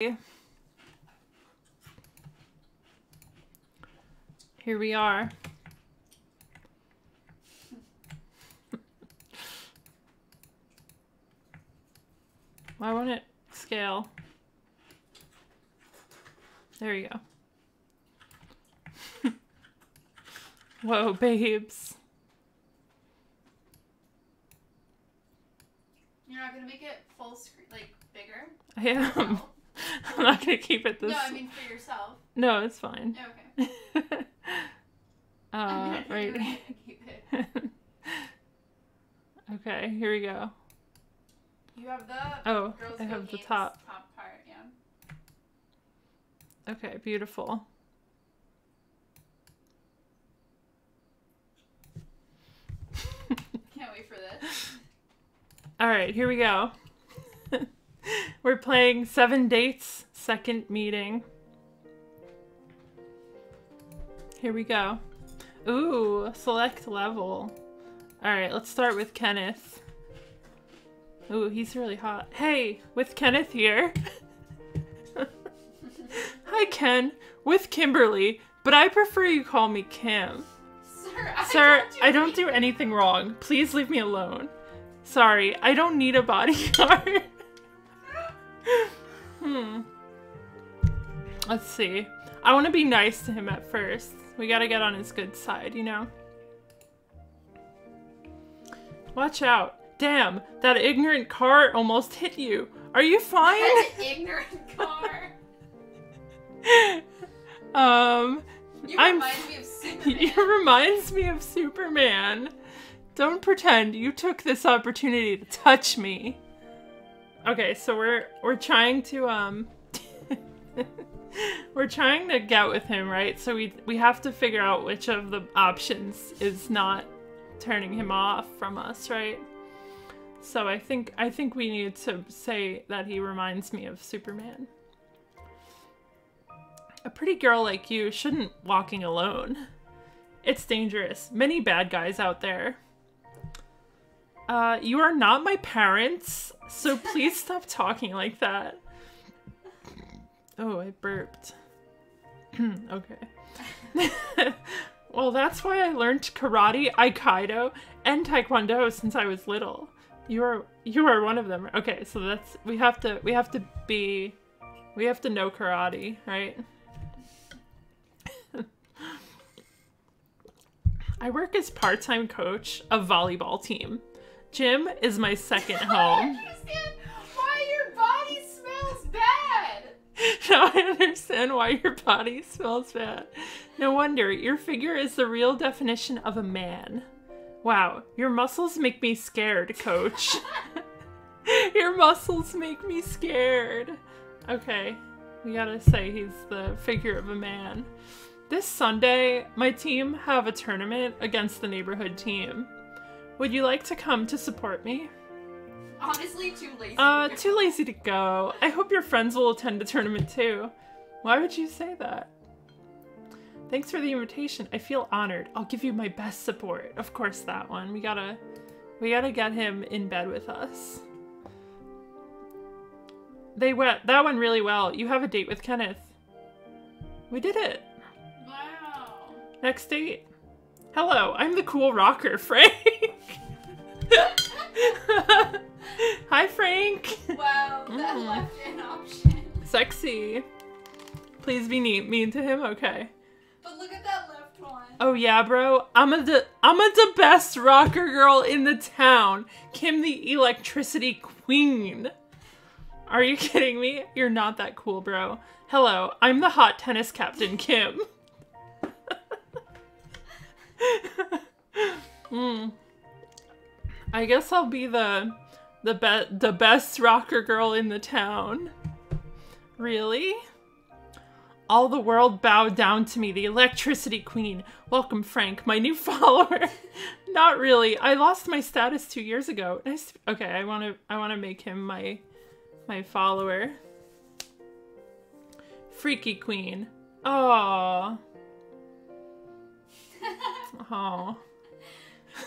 Here we are. Why won't it scale? There you go. Whoa, babes. You're not gonna make it full screen, like bigger. I am. Oh. I'm not gonna keep it this. No, I mean for yourself. No, it's fine. Okay. uh, right. okay, here we go. You have the Oh, I have the top. top part, yeah. Okay, beautiful. Can't wait for this. All right, here we go. We're playing Seven Dates, second meeting. Here we go. Ooh, select level. All right, let's start with Kenneth. Ooh, he's really hot. Hey, with Kenneth here. Hi, Ken. With Kimberly, but I prefer you call me Kim. Sir, I Sir, don't do I don't do anything wrong. Please leave me alone. Sorry, I don't need a bodyguard. hmm. Let's see. I want to be nice to him at first. We gotta get on his good side, you know? Watch out. Damn, that ignorant car almost hit you. Are you fine? An ignorant car. um, You I'm- remind me of Superman. It reminds me of Superman. Don't pretend you took this opportunity to touch me. Okay, so we're we're trying to um we're trying to get with him, right? So we we have to figure out which of the options is not turning him off from us, right? So I think I think we need to say that he reminds me of Superman. A pretty girl like you shouldn't walking alone. It's dangerous. Many bad guys out there. Uh, you are not my parents, so please stop talking like that. Oh, I burped. okay. well, that's why I learned karate, aikido, and taekwondo since I was little. You are you are one of them. Okay, so that's we have to we have to be we have to know karate, right? I work as part-time coach of volleyball team. Gym is my second I home. understand why your body smells bad. now I understand why your body smells bad. No wonder your figure is the real definition of a man. Wow, your muscles make me scared, coach. your muscles make me scared. Okay, we gotta say he's the figure of a man. This Sunday, my team have a tournament against the neighborhood team. Would you like to come to support me? Honestly, too lazy. Uh, too lazy to go. I hope your friends will attend the tournament too. Why would you say that? Thanks for the invitation. I feel honored. I'll give you my best support. Of course, that one. We gotta, we gotta get him in bed with us. They went that went really well. You have a date with Kenneth. We did it. Wow. Next date. Hello, I'm the cool rocker, Frank. Hi, Frank. Wow, that Mm. left an option. Sexy. Please be neat. Mean to him? Okay. But look at that left one. Oh yeah, bro. I'm a the I'm a the best rocker girl in the town. Kim the electricity queen. Are you kidding me? You're not that cool, bro. Hello, I'm the hot tennis captain, Kim. Hmm. I guess I'll be the the be- the best rocker girl in the town. Really? All the world bowed down to me, the electricity queen. Welcome, Frank, my new follower. Not really. I lost my status two years ago. Okay, I want to. I want to make him my, my follower. Freaky queen. Oh. Oh.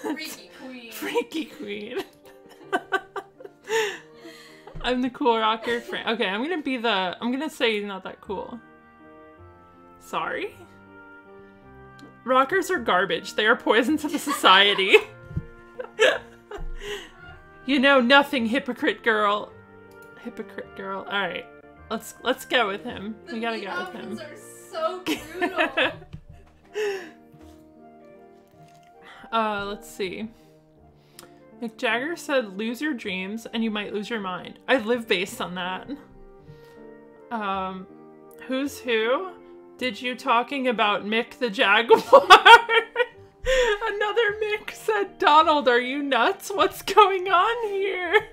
Freaky queen. Freaky queen. I'm the cool rocker friend. Okay, I'm gonna be the. I'm gonna say he's not that cool. Sorry. Rockers are garbage. They are poison to the society. you know nothing, hypocrite girl. Hypocrite girl. All right, let's let's go with him. The we gotta go with him. are so brutal. Uh, let's see. Mick Jagger said, "Lose your dreams, and you might lose your mind." I live based on that. Um, who's who? Did you talking about Mick the Jaguar? Another Mick said, "Donald, are you nuts? What's going on here?"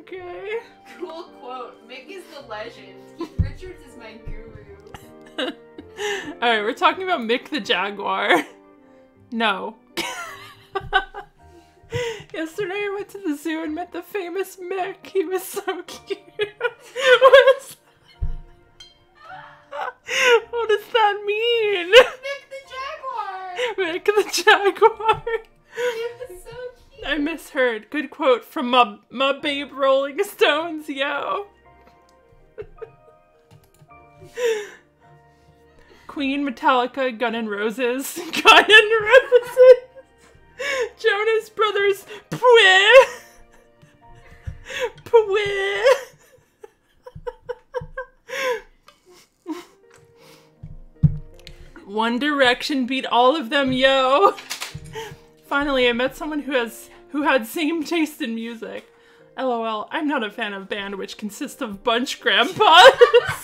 okay. cool quote. Mick is the legend. Keith Richards is my guru. All right, we're talking about Mick the Jaguar. No. Yesterday I went to the zoo and met the famous Mick. He was so cute. what, is... what does that mean? Mick the Jaguar. Mick the Jaguar. He was so cute. I misheard. Good quote from my my babe Rolling Stones, yo. Queen, Metallica, Gun N' Roses, Gun N' Roses, Jonas Brothers, Pweh, Pweh. One Direction beat all of them, yo. Finally, I met someone who has who had same taste in music. LOL, I'm not a fan of band which consists of bunch grandpas.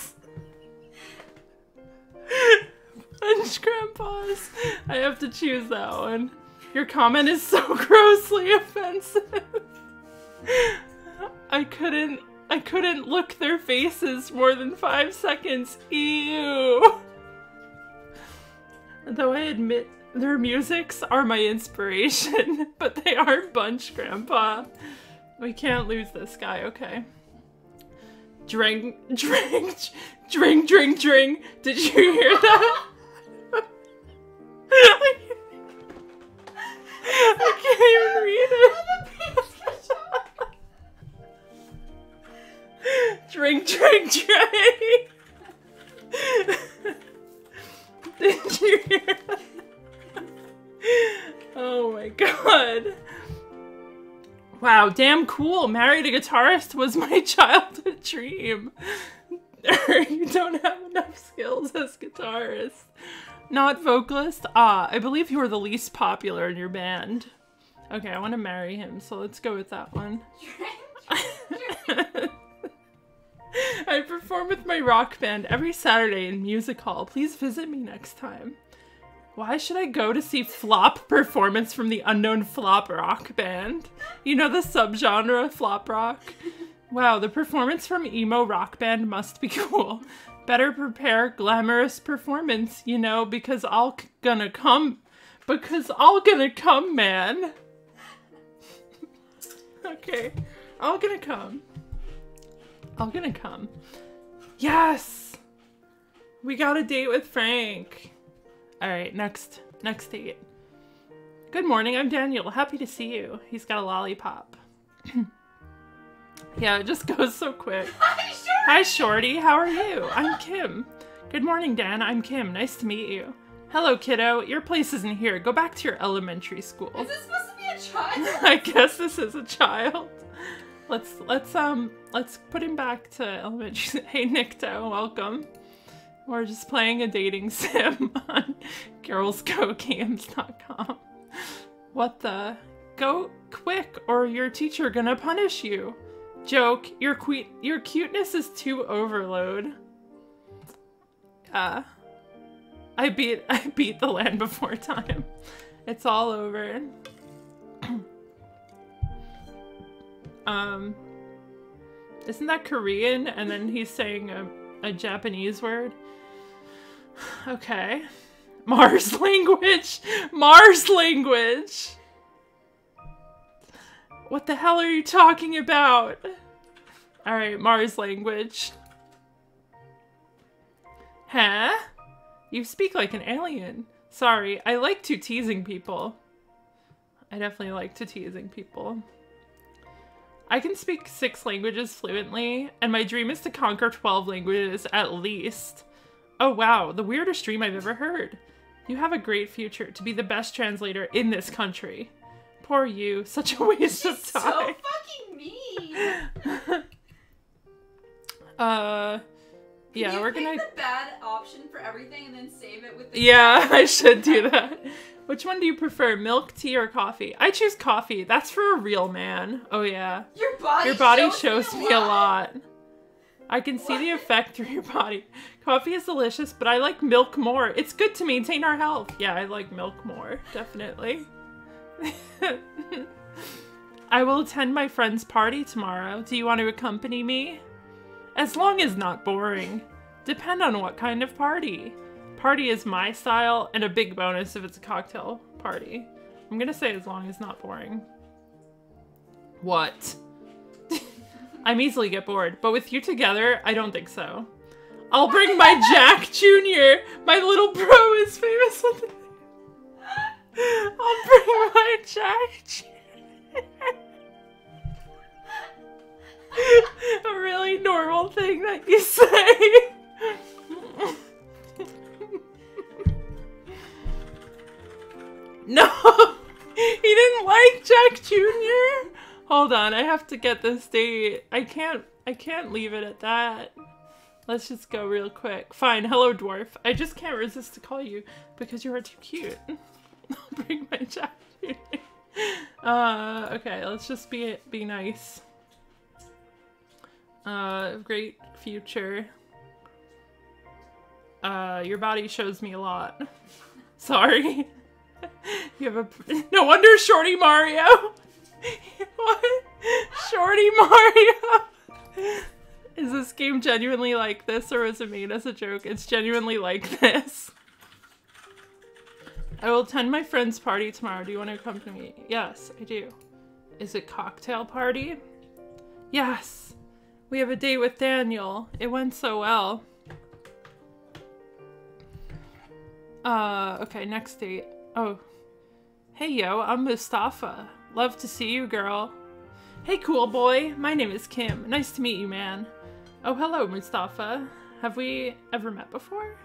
have to choose that one. Your comment is so grossly offensive. I couldn't I couldn't look their faces more than five seconds. Ew. Though I admit their musics are my inspiration, but they are bunch, Grandpa. We can't lose this guy, okay. Drink, drink, drink, drink, drink. Did you hear that? I can't even read it. drink, drink, drink. Did you hear that? Oh my god. Wow, damn cool. Married a guitarist was my childhood dream. you don't have enough skills as a guitarist. Not vocalist? Ah, I believe you were the least popular in your band. Okay, I want to marry him, so let's go with that one. I perform with my rock band every Saturday in music hall. Please visit me next time. Why should I go to see flop performance from the unknown flop rock band? You know the subgenre flop rock? Wow, the performance from emo rock band must be cool. Better prepare glamorous performance, you know, because I'll c- gonna come. Because I'll gonna come, man. okay, I'll gonna come. I'll gonna come. Yes! We got a date with Frank. All right, next next date. Good morning, I'm Daniel. Happy to see you. He's got a lollipop. yeah, it just goes so quick. Hi, Shorty. How are you? I'm Kim. Good morning, Dan. I'm Kim. Nice to meet you. Hello, kiddo. Your place isn't here. Go back to your elementary school. Is this supposed to be a child? I guess this is a child. Let's let's um let's put him back to elementary. Hey, Nikto, welcome. We're just playing a dating sim on girlsgogames.com. What the? Go quick, or your teacher gonna punish you. Joke. Your que- your cuteness is too overload. Uh, I beat I beat the land before time. It's all over. um, isn't that Korean? And then he's saying a, a Japanese word. Okay. Mars language. Mars language. What the hell are you talking about? All right, Mars language. Huh? You speak like an alien. Sorry, I like to teasing people. I definitely like to teasing people. I can speak six languages fluently, and my dream is to conquer 12 languages at least. Oh wow, the weirdest dream I've ever heard. You have a great future to be the best translator in this country. Poor you, such a waste of time. So fucking mean. uh, yeah, we're gonna. the bad option for everything and then save it with the Yeah, I should do that. Which one do you prefer, milk, tea, or coffee? I choose coffee. That's for a real man. Oh yeah. Your body. Your body shows, shows me a lot. I can see the effect through your body. Coffee is delicious, but I like milk more. It's good to maintain our health. Yeah, I like milk more, definitely. I will attend my friend's party tomorrow. Do you want to accompany me? As long as not boring. Depend on what kind of party. Party is my style, and a big bonus if it's a cocktail party. I'm gonna say as long as not boring. What? I'm easily get bored, but with you together, I don't think so. I'll bring my Jack Jr. My little bro is famous. I'll bring my Jr. A really normal thing that you say. no, he didn't like Jack Jr. Hold on, I have to get this date. I can't I can't leave it at that. Let's just go real quick. Fine, hello dwarf. I just can't resist to call you because you are too cute. I'll bring my Jack Jr. Uh okay, let's just be be nice. Uh great future. Uh your body shows me a lot. Sorry. You have a no wonder Shorty Mario. what? Shorty Mario. Is this game genuinely like this or was it made as a joke? It's genuinely like this. I will attend my friend's party tomorrow. Do you want to accompany me? Yes, I do. Is it cocktail party? Yes. We have a date with Daniel. It went so well. Uh, okay, next date. Oh. Hey yo, I'm Mustafa. Love to see you, girl. Hey cool boy, my name is Kim. Nice to meet you, man. Oh, hello, Mustafa. Have we ever met before?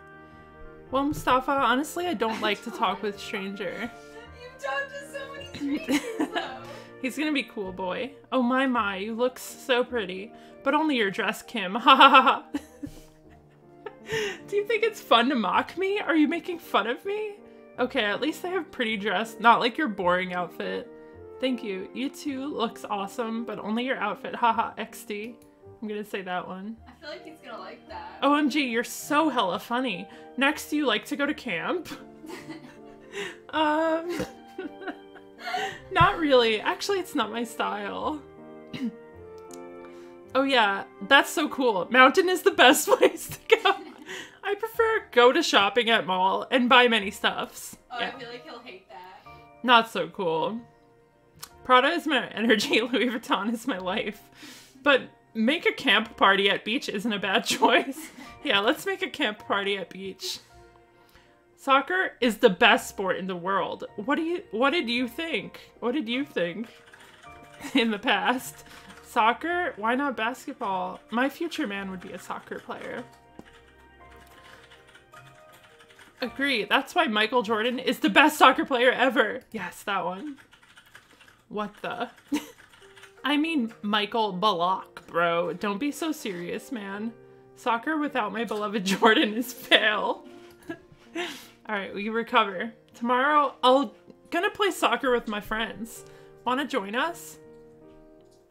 Well, Mustafa, honestly, I don't like to talk with stranger. You've talked to so many strangers though. He's gonna be cool boy. Oh my my, you look so pretty. But only your dress, Kim. Ha ha ha ha. Do you think it's fun to mock me? Are you making fun of me? Okay, at least I have pretty dress, not like your boring outfit. Thank you. You too looks awesome, but only your outfit. Haha, XD. I'm gonna say that one. I feel like he's gonna like that. OMG, you're so hella funny. Next, you like to go to camp? um, not really. Actually, it's not my style. oh yeah, that's so cool. Mountain is the best place to go. I prefer go to shopping at mall and buy many stuffs. Oh, Yeah. I feel like he'll hate that. Not so cool. Prada is my energy, Louis Vuitton is my life. But make a camp party at beach isn't a bad choice. yeah, let's make a camp party at beach. Soccer is the best sport in the world. What do you what did you think? What did you think in the past? Soccer? Why not basketball? My future man would be a soccer player. Agree. That's why Michael Jordan is the best soccer player ever. Yes, that one. What the? I mean, Michael Ballack, bro. Don't be so serious, man. Soccer without my beloved Jordan is fail. All right, we recover. Tomorrow, I'll gonna play soccer with my friends. Wanna join us?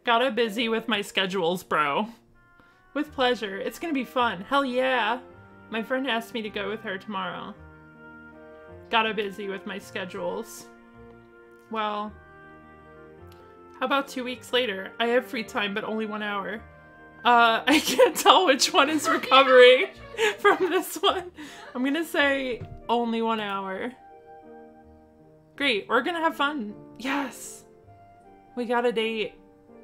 Gotta busy with my schedules, bro. With pleasure. It's gonna be fun. Hell yeah. My friend asked me to go with her tomorrow. Gotta busy with my schedules. Well, how about two weeks later? I have free time, but only one hour. Uh, I can't tell which one is recovering from this one. I'm gonna say only one hour. Great, we're gonna have fun. Yes, we got a date.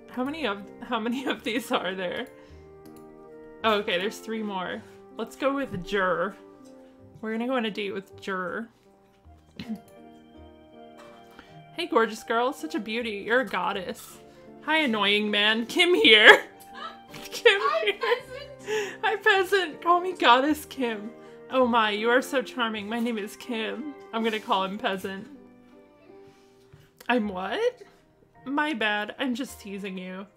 How many of how many of these are there? Oh, okay, there's three more. Let's go with Jur. We're gonna go on a date with Jur. hey, gorgeous girl, such a beauty. You're a goddess. Hi, annoying man. Kim here. Kim Hi, here. peasant. Hi, peasant. Call me Goddess Kim. Oh my, you are so charming. My name is Kim. I'm gonna call him peasant. I'm what? My bad. I'm just teasing you.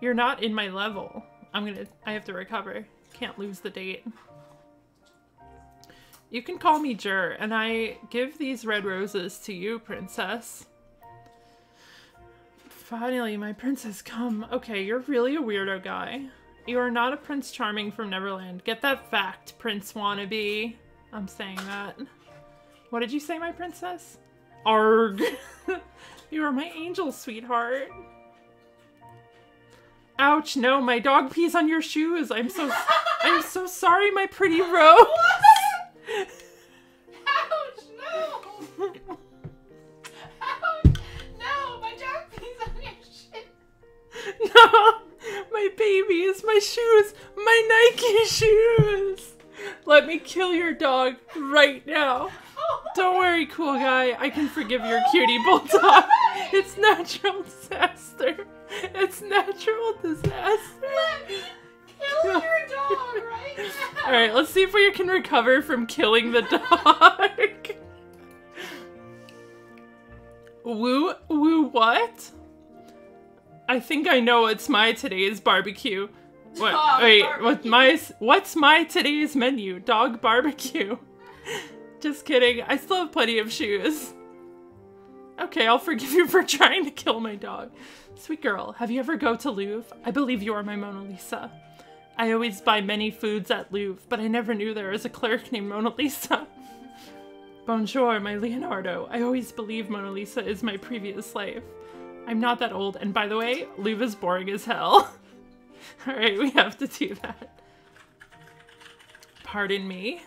You're not in my level. I'm gonna. I have to recover. Can't lose the date. You can call me Jur, and I give these red roses to you, princess. Finally, my princess come. Okay, you're really a weirdo guy. You are not a Prince Charming from Neverland. Get that fact, Prince Wannabe. I'm saying that. What did you say, my princess? Arg. you are my angel, sweetheart. Ouch, no, my dog pees on your shoes. I'm so I'm so sorry, my pretty rose. my babies, my shoes, my Nike shoes. Let me kill your dog right now. Don't worry, cool guy. I can forgive your cutie bulldog. It's natural disaster. It's natural disaster. Let me kill your dog right now. All right, let's see if we can recover from killing the dog. woo, woo, what? I think I know what's my today's barbecue. What? Dog wait, barbecue. what my what's my today's menu? Dog barbecue. Just kidding. I still have plenty of shoes. Okay, I'll forgive you for trying to kill my dog. Sweet girl, have you ever go to Louvre? I believe you are my Mona Lisa. I always buy many foods at Louvre, but I never knew there was a clerk named Mona Lisa. Bonjour, my Leonardo. I always believe Mona Lisa is my previous life. I'm not that old, and by the way, Louvre is boring as hell. Alright, we have to do that. Pardon me.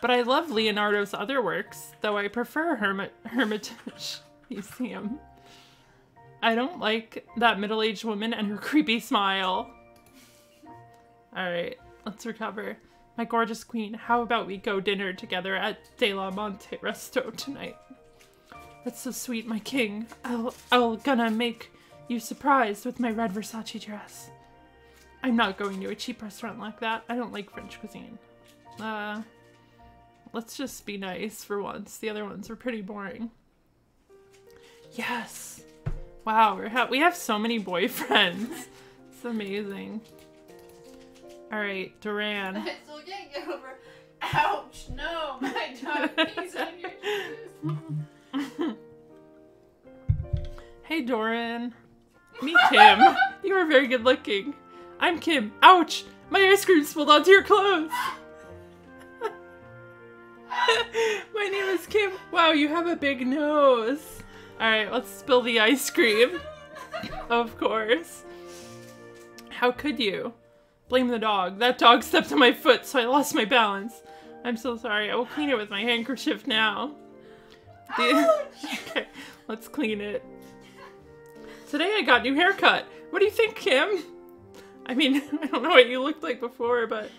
But I love Leonardo's other works, though I prefer Hermit Hermitage Museum. I don't like that middle-aged woman and her creepy smile. Alright, let's recover. My gorgeous queen, how about we go dinner together at De La Monte Resto tonight? That's so sweet, my king. I'll, I'll gonna make you surprised with my red Versace dress. I'm not going to a cheap restaurant like that. I don't like French cuisine. Uh, let's just be nice for once. The other ones were pretty boring. Yes. Wow, we're ha- we have so many boyfriends. It's amazing. All right, Duran. I still can't get over. Ouch! No, my dog pees on your shoes. Hey, Doran. Me, Kim. you are very good looking. I'm Kim. Ouch! My ice cream spilled onto your clothes. My name is Kim. Wow, you have a big nose. Alright, let's spill the ice cream. Of course. How could you? Blame the dog. That dog stepped on my foot, so I lost my balance. I'm so sorry. I will clean it with my handkerchief now. Okay, let's clean it. Today I got new haircut. What do you think, Kim? I mean, I don't know what you looked like before, but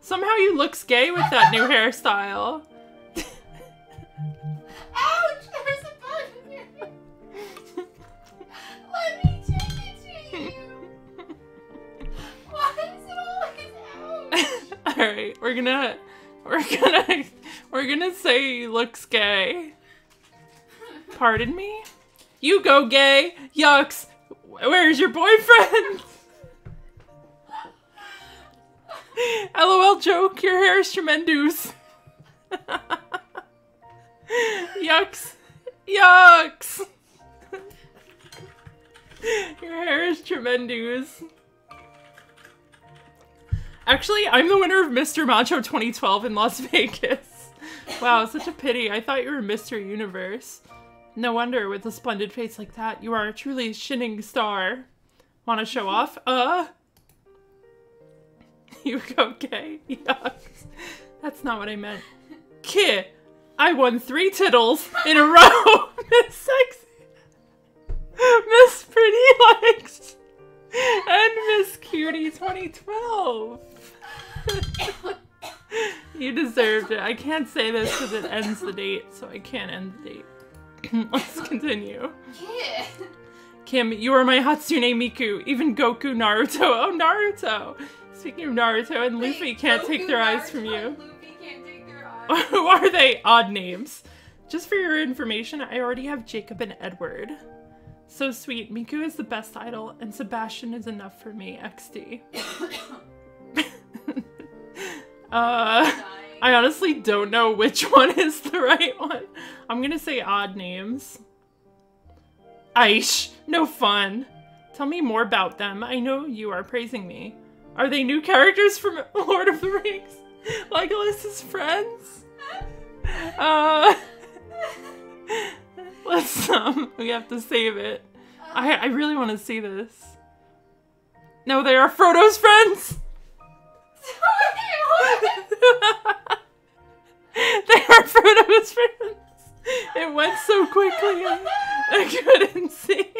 somehow you looks gay with that new hairstyle. Ouch! There's a bug in here. Let me take it to you. Why is it always ouch? All right, we're gonna, we're gonna, we're gonna say he looks gay. Pardon me? You go gay. Yucks. Where's your boyfriend? LOL joke. Your hair is tremendous. Yucks. Yucks. Your hair is tremendous. Actually, I'm the winner of Mr. Macho 2012 in Las Vegas. Wow, such a pity. I thought you were Mr. Universe. No wonder, with a splendid face like that, you are a truly shining star. Want to show off? Uh? You okay? Yucks. That's not what I meant. Kid, I won three tittles in a row. Miss Sexy. Miss Pretty Legs. And Miss Cutie 2012. you deserved it. I can't say this because it ends the date, so I can't end the date. Let's continue. Yeah. Kim, you are my Hatsune Miku. Even Goku, Naruto. Oh, Naruto. Speaking of Naruto and Luffy can't Goku, take their eyes from you. Luffy can't take their eyes. Who are they? Odd names. Just for your information, I already have Jacob and Edward. So sweet. Miku is the best idol, and Sebastian is enough for me. XD. uh. I honestly don't know which one is the right one. I'm gonna say odd names. Aish, no fun. Tell me more about them. I know you are praising me. Are they new characters from Lord of the Rings? Legolas's friends? Uh, let's um, we have to save it. I I really want to see this. No, they are Frodo's friends. They are Frodo's friends. It went so quickly. I couldn't see.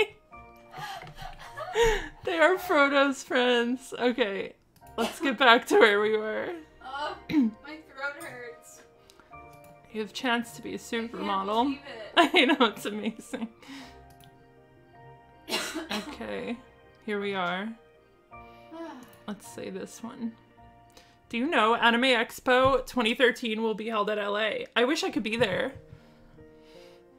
They are Frodo's friends. Okay, let's get back to where we were. Oh, my throat hurts. You have a chance to be a supermodel. it. I know it's amazing. Okay, here we are. Let's say this one. Do you know Anime Expo 2013 will be held at LA? I wish I could be there.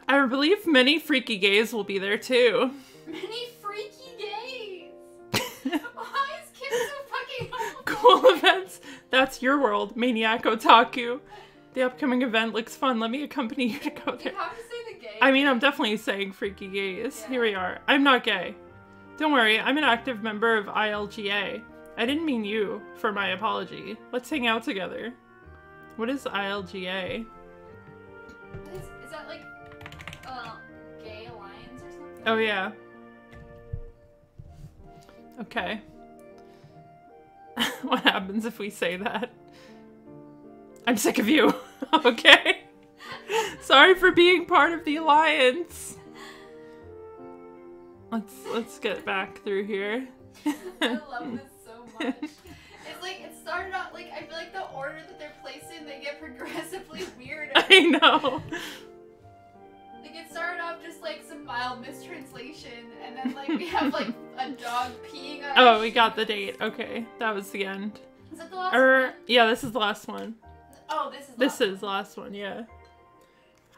I believe many freaky gays will be there too. Many freaky gays. Why is Kim so fucking homophobic? cool events. That's your world, Maniac Otaku. The upcoming event looks fun. Let me accompany you to go You there. have to say the gay. I mean, I'm definitely saying freaky gays. Yeah. Here we are. I'm not gay. Don't worry, I'm an active member of ILGA. I didn't mean you for my apology. Let's hang out together. What is ILGA? Is, is that like uh, gay alliance or something? Oh, yeah. Okay. what happens if we say that? I'm sick of you. okay. Sorry for being part of the alliance. Let's let's get back through here. I love this much. It's like it started out like I feel like the order that they're placed in, they get progressively weirder. I know. Like it started off just like some mild mistranslation, and then like we have like a dog peeing on. Oh, we got the date. Okay, that was the end. Is that the last Or one? yeah, this is the last one. Oh, this is. the This last is the last one, yeah.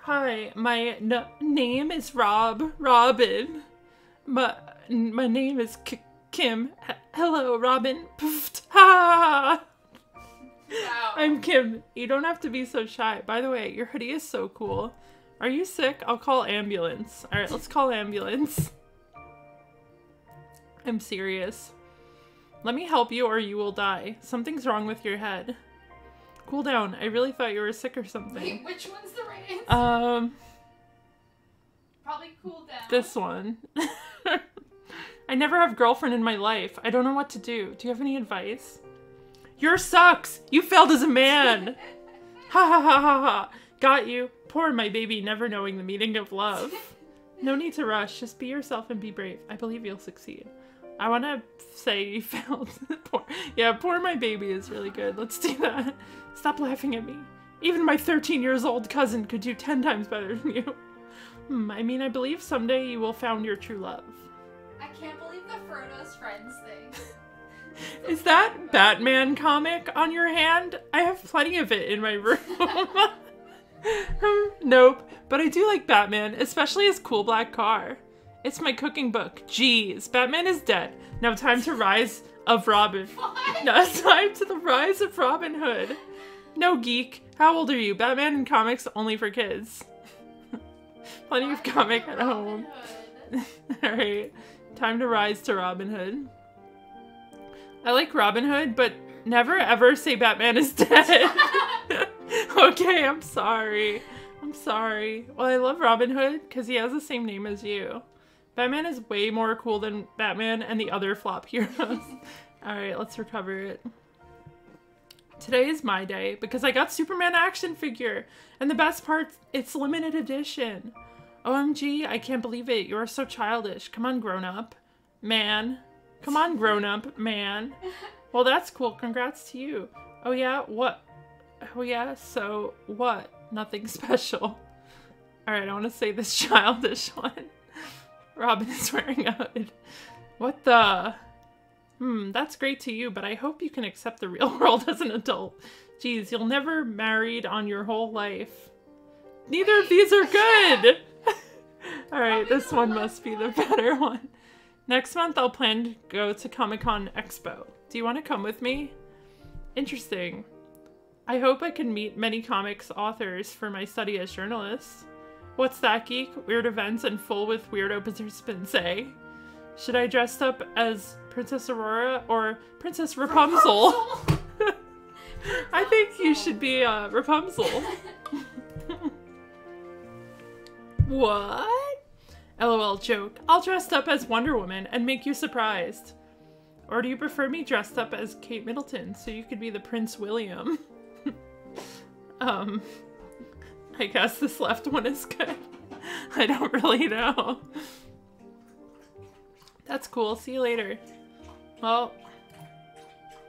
Hi, my n- name is Rob. Robin. My, my name is K- Kim. H- hello, Robin. Pfft. Ha! Wow. I'm Kim. You don't have to be so shy. By the way, your hoodie is so cool. Are you sick? I'll call ambulance. Alright, let's call ambulance. I'm serious. Let me help you or you will die. Something's wrong with your head. Cool down. I really thought you were sick or something. Wait, which one's the right answer? Um, Probably cool down. this one. I never have girlfriend in my life. I don't know what to do. Do you have any advice? Your sucks. You failed as a man. Ha ha ha ha ha. Got you. Poor my baby, never knowing the meaning of love. No need to rush. Just be yourself and be brave. I believe you'll succeed. I want to say you failed. poor, yeah, poor my baby is really good. Let's do that. Stop laughing at me. Even my 13 years old cousin could do 10 times better than you. Hmm, I mean, I believe someday you will found your true love. I can't believe the Frodo's friends thing. Is that Batman comic on your hand? I have plenty of it in my room. Nope, but I do like Batman, especially his cool black car. It's my cooking book. Jeez, Batman is dead. Now time to rise of Robin. What? Now it's time to the rise of Robin Hood. No geek. How old are you? Batman in comics only for kids. Plenty of comic at home. Hood? Alright, time to rise to Robin Hood. I like Robin Hood, but never ever say Batman is dead. okay, I'm sorry. I'm sorry. Well, I love Robin Hood because he has the same name as you. Batman is way more cool than Batman and the other flop heroes. Alright, let's recover it. Today is my day because I got Superman action figure. And the best part, it's limited edition. OMG, I can't believe it. You are so childish. Come on, grown up. Man. Come on, grown up, man. Well, that's cool. Congrats to you. Oh, yeah? What? Oh, yeah? So, what? Nothing special. Alright, I want to say this childish one. Robin is wearing a hood. What the? Hmm, that's great to you, but I hope you can accept the real world as an adult. Geez, you'll never married on your whole life. Neither of these are good! Alright, this one must be the better one. Next month I'll plan to go to Comic Con Expo. Do you want to come with me? Interesting. I hope I can meet many comics authors for my study as journalist. What's that geek? Weird events and full with weirdo participants, eh? Should I dress up as Princess Aurora or Princess Rapunzel? I think you should be uh, Rapunzel. what? LOL joke. I'll dress up as Wonder Woman and make you surprised. Or do you prefer me dressed up as Kate Middleton so you could be the Prince William? um, I guess this left one is good. I don't really know. That's cool. See you later. Well,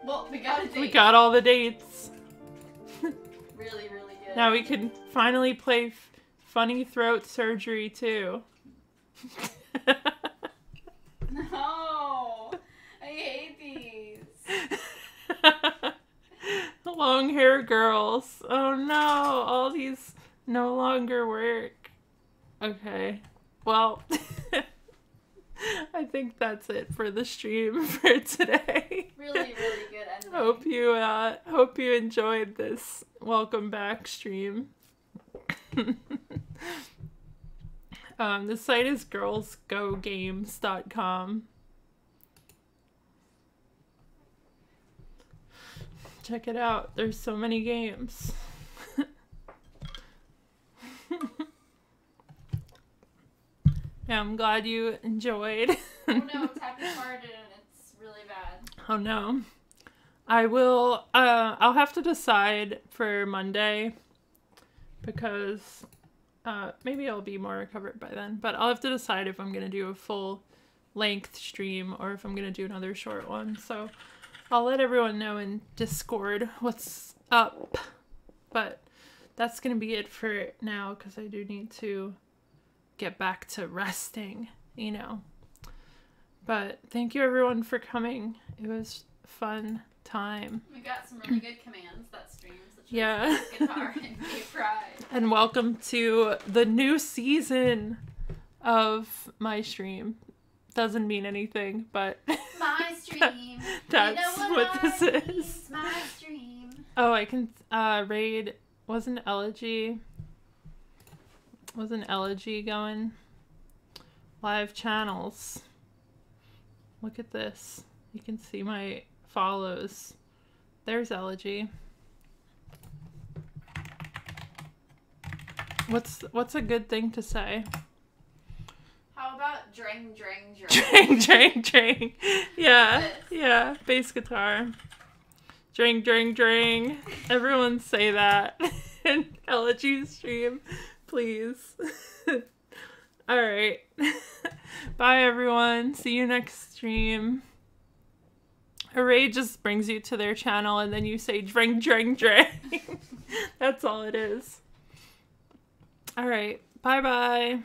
Well, we got a date. we got all the dates. really, really good. Now we can finally play f- funny throat surgery too. No, I hate these. Long hair girls. Oh no, all these no longer work. Okay. Well, I think that's it for the stream for today. Really, really good ending. hope you uh hope you enjoyed this welcome back stream. Um the site is girlsgogames.com. Check it out. There's so many games. yeah, I'm glad you enjoyed. Oh no, farted and it's really bad. Oh no. I will uh I'll have to decide for Monday because uh maybe I'll be more recovered by then, but I'll have to decide if I'm going to do a full length stream or if I'm going to do another short one. So I'll let everyone know in Discord what's up. But that's going to be it for now cuz I do need to get back to resting, you know. But thank you everyone for coming. It was fun time. We got some really good commands that stream, Yeah. guitar and. And welcome to the new season of my stream. Doesn't mean anything, but My stream. That's you know what I this is. My stream. oh, I can uh raid wasn't elegy wasn't elegy going live channels. Look at this. You can see my follows. There's elegy. What's what's a good thing to say? How about drang, drang, drang? Drang, drang, drang. Yeah, yeah. Bass guitar. Drang, drang, drang. Everyone say that in elegy stream, please. All right. Bye, everyone. See you next stream. Array just brings you to their channel and then you say drang, drang, drang. That's all it is. All right. Bye bye.